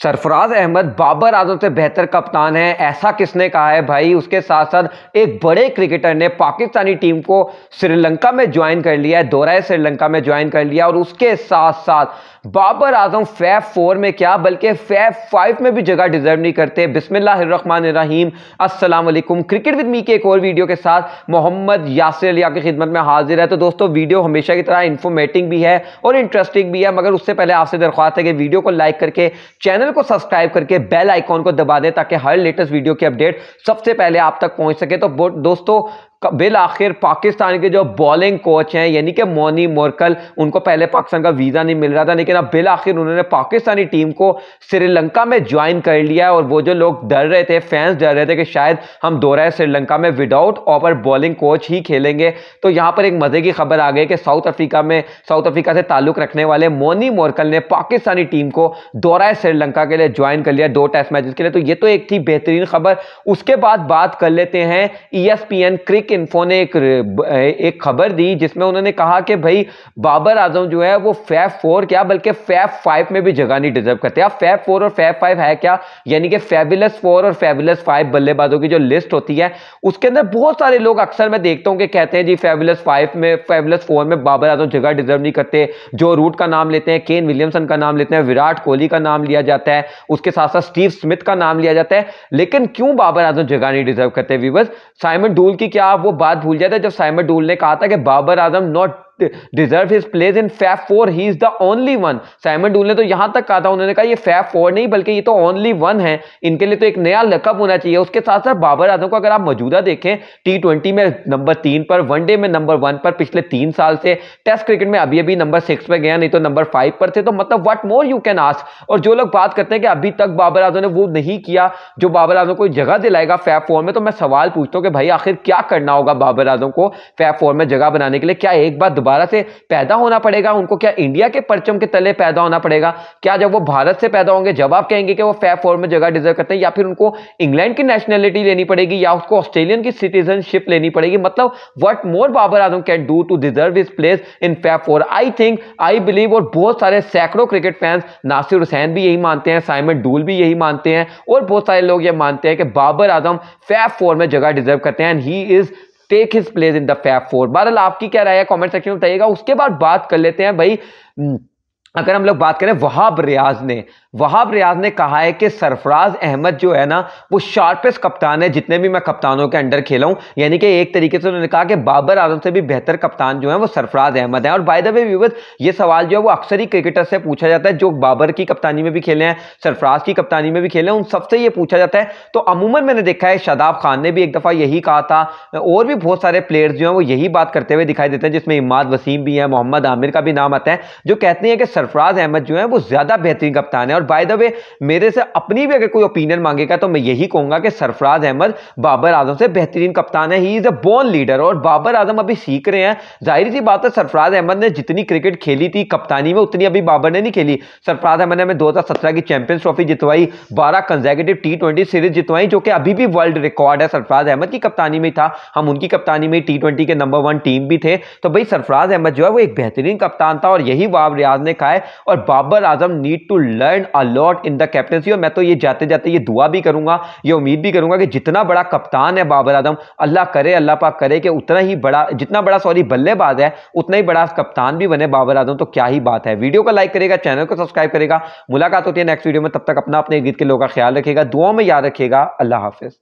सरफराज अहमद बाबर आज़म से बेहतर कप्तान है। ऐसा किसने कहा है भाई? उसके साथ साथ एक बड़े क्रिकेटर ने पाकिस्तानी टीम को श्रीलंका में ज्वाइन कर लिया है, दोहराए श्रीलंका में ज्वाइन कर लिया और उसके साथ साथ बाबर आज़म फैफ फोर में क्या, बल्कि फैफ फाइव में भी जगह डिजर्व नहीं करते। अस्सलाम वालेकुम क्रिकेट विद मी के एक और वीडियो के साथ मोहम्मद यासिर अलिया की खिदमत में हाजिर है। तो दोस्तों, वीडियो हमेशा की तरह इन्फॉर्मेटिंग भी है और इंटरेस्टिंग भी है, मगर उससे पहले आपसे दरख्वास्त है कि वीडियो को लाइक करके चैनल को सब्सक्राइब करके बेल आइकॉन को दबा दें, ताकि हर लेटेस्ट वीडियो की अपडेट सबसे पहले आप तक पहुँच सके। तो दोस्तों बिल आखिर पाकिस्तान के जो बॉलिंग कोच हैं, यानी कि मोनी मोरकल, उनको पहले पाकिस्तान का वीज़ा नहीं मिल रहा था, लेकिन अब बिल आखिर उन्होंने पाकिस्तानी टीम को श्रीलंका में ज्वाइन कर लिया है, और वो जो लोग डर रहे थे फैंस डर रहे थे कि शायद हम दोहराए श्रीलंका में विदाउट ओवर बॉलिंग कोच ही खेलेंगे। तो यहाँ पर एक मज़े की खबर आ गई कि साउथ अफ्रीका में साउथ अफ्रीका से ताल्लुक रखने वाले मोनी मोरकल ने पाकिस्तानी टीम को दोहराए श्रीलंका के लिए ज्वाइन कर लिया दो टेस्ट मैचेस के लिए। तो ये तो एक थी बेहतरीन खबर। उसके बाद बात कर लेते हैं ई एस पी इन्फो ने एक एक खबर दी जिसमें उन्होंने कहा कि भाई, बाबर आज़म जो है वो फैफ फोर क्या, बल्कि फैफ फाइव में भी जगह नहीं डिजर्व करते। अब फैफ फोर और फैफ फाइव है क्या? यानी कि फेबुलस फोर और फेबुलस फाइव बल्लेबाजों की जो लिस्ट होती है, उसके अंदर बहुत सारे लोग अक्सर मैं देखता हूँ कि कहते हैं, जी फेबुलस फाइव में फेबुलस फोर में बाबर आज़म जगह डिजर्व नहीं करते। जो रूट का नाम लेते हैं केन विलियमसन का नाम लेते हैं, विराट कोहली का नाम लिया जाता है, उसके साथ साथ स्टीव स्मिथ का नाम लिया जाता है। लेकिन क्यों बाबर आज़म जगह नहीं डिजर्व करते साइमन डूल की क्या वो बात भूल जाते जब साइमन डूल ने कहा था कि Babar Azam not deserve his place in fab four he is the only one Simon Doull ने तो यहाँ तक कहा था, उन्होंने कहा, ये फैफ फोर नहीं, बल्कि ये तो ओनली वन है। इनके लिए तो एक नया लकब होना चाहिए। उसके साथ साथ बाबर आज़म को अगर आप मौजूदा देखें टी ट्वेंटी में नंबर तीन पर वनडे में नंबर वन पर पिछले तीन साल से टेस्ट क्रिकेट में अभी अभी नंबर सिक्स पे गया, नहीं तो नंबर फाइव पर थे। तो मतलब what more you can ask और जो लोग बात करते हैं कि अभी तक बाबर आज़म ने वो नहीं किया, जो बाबर आज़म को जगह दिलाएगा फैफ फोर में तो मैं सवाल पूछता हूँ कि भाई आखिर क्या करना होगा बाबर आज़म को फैफ फोर में जगह बनाने के लिए? क्या एक बार दोबारा से पैदा होना पड़ेगा, उनको क्या इंडिया के परचम के तले पैदा होना पड़ेगा? क्या जब वो भारत से पैदा होंगे, जब आप कहेंगे कि वो फैफ फोर में जगह डिजर्व करते हैं, या फिर उनको इंग्लैंड की नेशनलिटी लेनी पड़ेगी, या उसको ऑस्ट्रेलियन की सिटीजनशिप लेनी पड़ेगी? मतलब what more Babar Azam can do to deserve is place in fab four I think I believe और बहुत सारे सैकड़ों क्रिकेट फैंस नासिर हुसैन भी यही मानते हैं साइमन डूल भी यही मानते हैं, और बहुत सारे लोग ये मानते हैं कि बाबर आज़म फैफ फोर में जगह डिजर्व करते हैं and he is take his place in the fab four बहरल आपकी क्या राय है? कमेंट सेक्शन में बताइएगा। उसके बाद बात कर लेते हैं भाई अगर हम लोग बात करें वहाब रियाज ने, वहाब रियाज ने कहा है कि सरफराज अहमद जो है ना, वो शार्पेस्ट कप्तान है, जितने भी मैं कप्तानों के अंडर खेला हूँ। यानी कि एक तरीके से उन्होंने कहा कि बाबर आज़म से भी बेहतर कप्तान जो है वो सरफराज अहमद है। और बाय द वे व्यूवर्स ये सवाल जो है वो अक्सर ही क्रिकेटर से पूछा जाता है, जो बाबर की कप्तानी में भी खेले हैं, सरफराज की कप्तानी में भी खेले हैं, उन सबसे ये पूछा जाता है। तो अमूमन मैंने देखा है, शादाब खान ने भी एक दफ़ा यही कहा था, और भी बहुत सारे प्लेयर्स जो हैं वो यही बात करते हुए दिखाई देते हैं, जिसमें इमाद वसीम भी है, मोहम्मद आमिर का भी नाम आता है, जो कहते हैं कि सरफराज अहमद जो है, वो ज़्यादा बेहतरीन कप्तान है। और बाय द वे मेरे से अपनी भी अगर कोई ओपिनियन मांगेगा तो मैं यही कहूँगा कि सरफराज अहमद बाबर आज़म से बेहतरीन कप्तान है। He is a born leader और बाबर आज़म अभी सीख रहे हैं। ज़ाहिर सी बात है, सरफराज अहमद ने जितनी क्रिकेट खेली थी कप्तानी में, उतनी अभी बाबर ने नहीं खेली। सरफराज अहमद ने हमें दो की चैंपियंस ट्रॉफी जितवाई, बारह कंजेकेटिव टी सीरीज़ जितवाई, जो कि अभी भी वर्ल्ड रिकॉर्ड है। सरफराज अहमद की कप्तानी में था। हम उनकी कप्तानी में टी के नंबर वन टीम भी थे। तो भाई, सरफराज अहमद जो है, वो एक बेहतरीन कप्तान था और यही वाब रियाज ने कहा है और Babar Azam need to learn a lot in the captaincy और मैं तो ये जाते जाते ये दुआ भी करूँगा, ये उम्मीद भी करूँगा कि जितना बड़ा कप्तान है बाबर आज़म, अल्लाह करे, अल्लाह पाक करे कि उतना ही बड़ा, जितना बड़ा सॉरी बल्लेबाज है, उतना ही बड़ा कप्तान भी बने बाबर आज़म। तो क्या ही बात है। वीडियो को लाइक करेगा चैनल को सब्सक्राइब करेगा। मुलाकात होती है नेक्स्ट वीडियो में। तब तक अपना अपने गीत के लोगों का ख्याल रखेगा दुआओं में याद रखेगा अल्लाह हाफिज़।